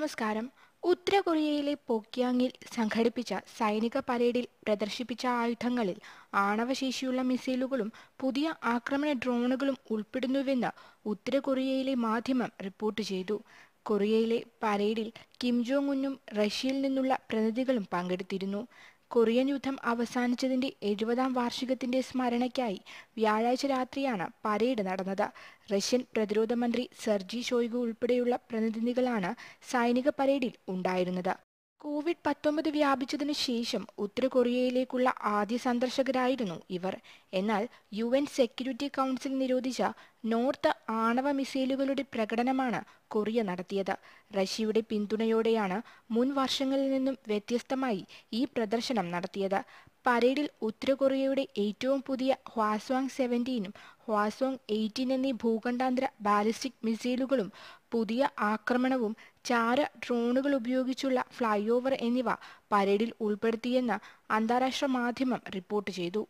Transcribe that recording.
നമസ്കാരം. ഉത്തര കൊറിയയിലെ പോക്യാങ്ങിൽ സംഘടിപ്പിച്ച സൈനിക പരേഡിൽ പ്രദർശിപ്പിച്ച ആയുധങ്ങളിൽ ആണവശേഷിയുള്ള മിസൈലുകളും പുതിയ ആക്രമണ ഡ്രോണുകളും ഉൾപ്പെടുന്നുവെന്ന് ഉത്തര കൊറിയയിലെ മാധ്യമം റിപ്പോർട്ട് ചെയ്തു. കൊറിയയിലെ പരേഡിൽ കിം ജോങ് ഉന്നും റഷ്യയിൽ നിന്നുള്ള പ്രതിനിധികളും പങ്കെടുത്തിരുന്നു. കൊറിയൻ യുദ്ധം അവസാനിച്ചതിന്റെ എഴുപതാം വാർഷികത്തിന്റെ സ്മരണയ്ക്കായി വ്യാഴാഴ്ച രാത്രിയാണ് പരേഡ് നടന്നത്. റഷ്യൻ പ്രതിരോധ മന്ത്രി സെർജി ഷോയ്ഗു ഉൾപ്പെടെയുള്ള പ്രതിനിധികളാണ് സൈനിക പരേഡിൽ ഉണ്ടായിരുന്നത്. കോവിഡ് പത്തൊമ്പത് വ്യാപിച്ചതിനു ശേഷം ഉത്തര കൊറിയയിലേക്കുള്ള ആദ്യ സന്ദർശകരായിരുന്നു ഇവർ. എന്നാൽ യു എൻ സെക്യൂരിറ്റി കൗൺസിൽ നിരോധിച്ച നോർത്ത് ആണവ മിസൈലുകളുടെ പ്രകടനമാണ് കൊറിയ നടത്തിയത്. റഷ്യയുടെ പിന്തുണയോടെയാണ് മുൻ വർഷങ്ങളിൽ നിന്നും വ്യത്യസ്തമായി ഈ പ്രദർശനം നടത്തിയത്. പരേഡിൽ ഉത്തര കൊറിയയുടെ ഏറ്റവും പുതിയ ഹ്വാസോങ് സെവന്റീനും ഹ്വാസോങ് എയ്റ്റീൻ എന്നീ ഭൂഖണ്ഡാന്തര ബാലിസ്റ്റിക് മിസൈലുകളും പുതിയ ആക്രമണവും ചാര ഡ്രോണുകൾ ഉപയോഗിച്ചുള്ള ഫ്ലൈ ഓവർ എന്നിവ പരേഡിൽ ഉൾപ്പെടുത്തിയെന്ന് അന്താരാഷ്ട്ര മാധ്യമം റിപ്പോർട്ട് ചെയ്തു.